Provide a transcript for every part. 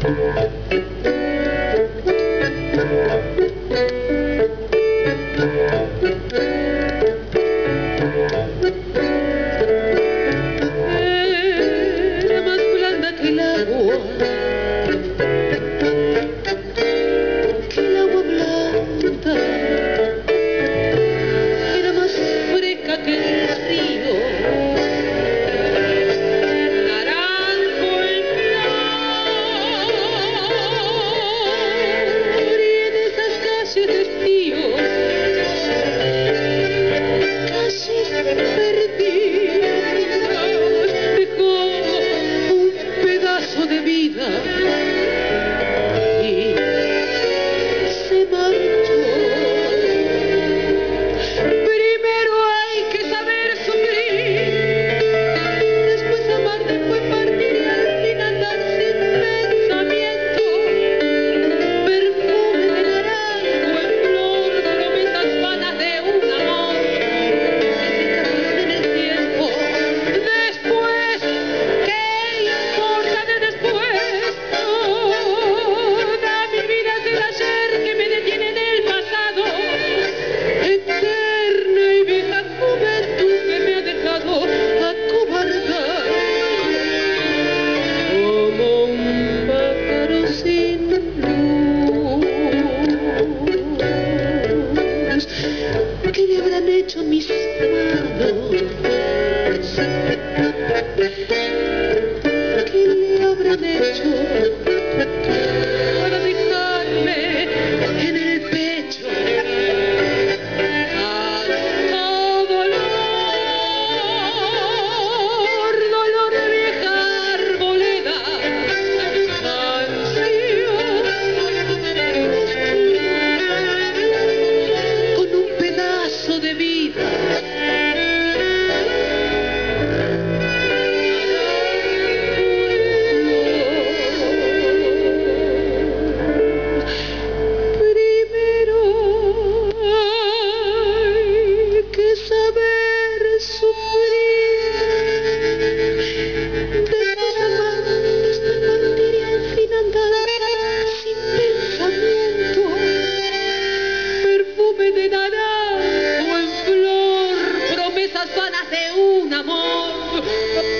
Yeah.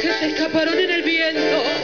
que se escaparon en el viento.